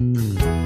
Mm-hmm.